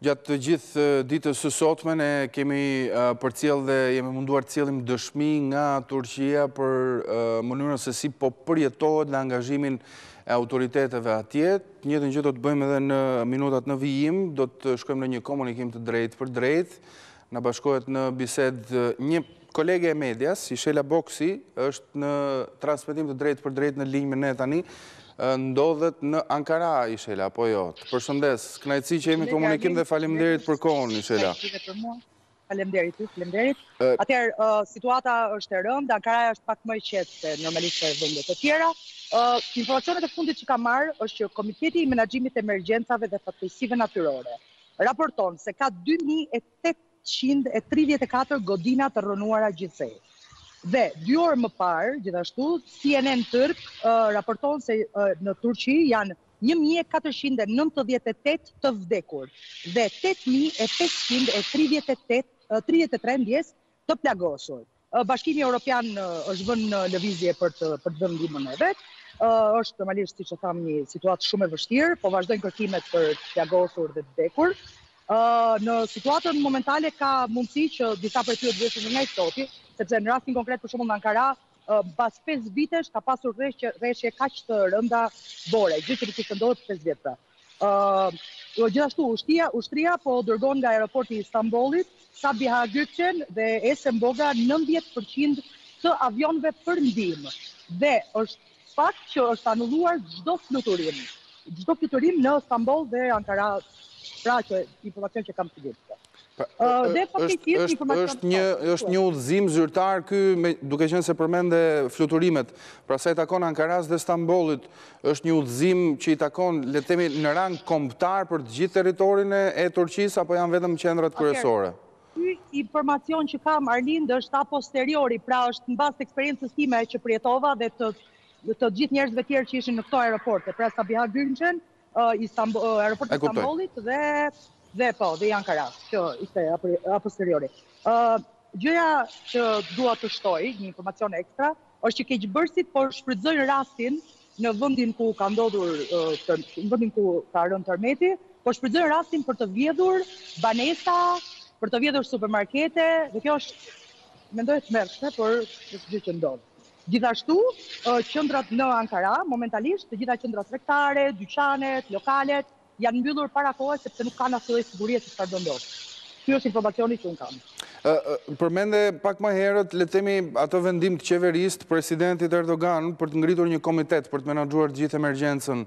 Gjatë të gjithë ditës së sotme ne kemi përcjellë dhe jemi munduar të sjellim dëshmi nga Turqia për mënyrën se si po përjetohet dhe angazhimin e autoriteteve atje. Të njëjtën gjë do të bëjmë edhe në minutat në vijim, do të shkojmë në një komunikim të drejtpërdrejtë, na bashkohet në bisedë një Kolege e medias, Ishela Boksi është në transmetim të drejtpërdrejtë në linjë me ne tani. Ndodhet në Ankara, Ishela, apo jo? Të përshëndes. Kënaqësi që jemi në komunikim dhe faleminderit për kohën, Ishela. Faleminderit ju, faleminderit. Atëherë, situata është e rëndë, Ankara është pak më e qetë se normalisht në vende të tjera. Informacionet e fundit që kam marrë është që Komiteti i Menaxhimit të Emergjencave dhe Fatkeqësive Natyrore raporton se ka 2008 qind e tridhjetë e katër godina të rrënuara gjithsej. Dhe, dy orë më parë, gjithashtu, cnn Turk raporton se në Turqi janë një mijë e katërqind e nëntëdhjetë e tetë të vdekur dhe tetë mijë e pesëqind e tridhjetë e tetë, tridhjetë e tre, ndjesë, të plagosur. Bashkimi Europian është vënë në lëvizje për të për të dhënë ndihmën e vet. Është normalisht siç e thamë një situatë shumë e vështirë, po vazhdojnë kërkimet për të plagosur dhe të vdekur. Në situatën momentale ka mundësi që disa prej tyre të vdesin nga i ftohti, sepse në rastin konkret për shembull në Ankara pas pesë vitesh ka pasur reshje reshje kaq të rënda bore, gjë që nuk kishte ndodhur për pesë vjet pra. Gjithashtu, ushtria po dërgon nga aeroporti i Stambollit, Sabiha Gökçen dhe Esenboğa nëntëdhjetë për qind të avionëve për ndihmë dhe është fakt që është anulluar çdo fluturim, çdo fluturim në Stamboll dhe Ankara, pra që informacion që kam sigurisht. është një udhëzim zyrtar ky, duke qenë se përmende fluturimet, pra sa i takon Ankarasë dhe Stambollit, është një udhëzim që i takon, le të themi, në rang kombëtar për të gjithë territorin e Turqisë, apo janë vetëm qendrat kryesore? Ky informacion që kam, Arlind, është a posteriori, pra është në bazë të eksperiencës time që përjetova dhe të gjithë njerëzve të tjerë që ishin në këto aeroporte, pra Sabiha Gökçen, aeroporti i Stambollit dhe dhe po dhe i Ankarasë që ishte a posteriori gjëja që dua të shtoj një informacion ekstra është që keqbërësit po shfrytëzojnë rastin në vendin ku ka ndodhur në vendin ku ka rënë tërmeti po shfrytëzojnë rastin për të vjedhur banesa për të vjedhur supermarkete dhe kjo është mendoj e tmerrshme por është gjë që ndodh Gjithashtu, qendrat në Ankara, momentalisht, të gjitha qendrat tregtare, dyqanet, lokalet, janë mbyllur para kohe sepse nuk kanë asnjë lloj sigurie se çfarë do ndodhi. Ky është informacioni që unë kam. Përmende pak më herët, le të themi, atë vendim të qeverisë, të presidentit Erdogan, për të ngritur një komitet për të menaxhuar të gjithë emergjencën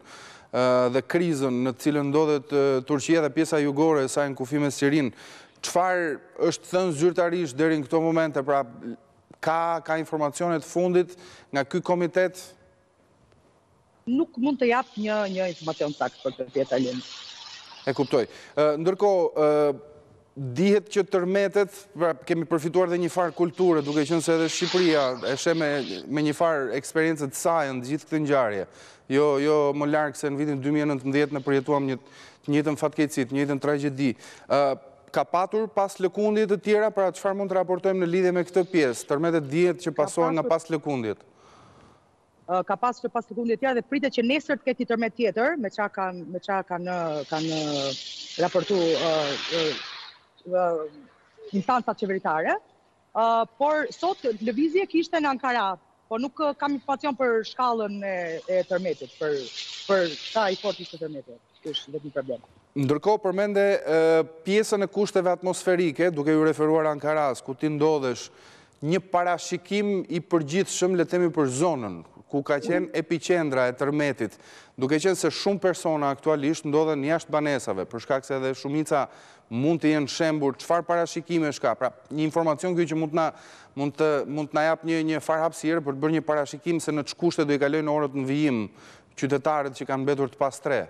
dhe krizën në të cilën ndodhet Turqia dhe pjesa jugore e saj në kufi me Sirinë. Çfarë është thënë zyrtarisht deri në këto momente, pra Ka ka informacione të fundit nga ky komitet? Nuk mund të jap një një informacion të saktë për këtë pjesë Alin. E kuptoj. Ndërkohë, dihet që tërmetet, pra kemi përfituar dhe një farë kulture, duke qenë se edhe Shqipëria është me, me një farë eksperience të saj në gjithë këtë ngjarje. Jo, jo më larg se në vitin 2019 ne përjetuam një, të njëjtën fatkeqësi, të njëjtën tragjedi. Ka patur paslëkundje të tjera, pra çfarë mund të raportojmë në lidhje me këtë pjesë, tërmetet dihet që pasohen nga paslëkundjet? Ka pas, ka paslëkundje të tjera dhe pritet që nesër të ketë një tërmet tjetër, me ça kanë me ça kanë kanë raportu instancat qeveritare. Por sot lëvizje kishte në Ankara, por nuk kam informacion për shkallën e tërmetit, për sa i fortë ishte tërmeti, ky është vetëm problemi. Ndërkohë përmende pjesën e kushteve atmosferike, duke iu referuar Ankarasë, ku ti ndodhesh, një parashikim i përgjithshëm, le të themi për zonën, ku ka qenë epiqendra e tërmetit, duke qenë se shumë persona aktualisht ndodhen jashtë banesave, për shkak se edhe shumica mund të jenë shembur, çfarë parashikimesh ka, pra një informacion ky që mund të mund të mund të na japë një një farë hapësirë për të bërë një parashikim se në ç'kushte do i kalojnë orët në vijim qytetarët që kanë mbetur të pastrehë.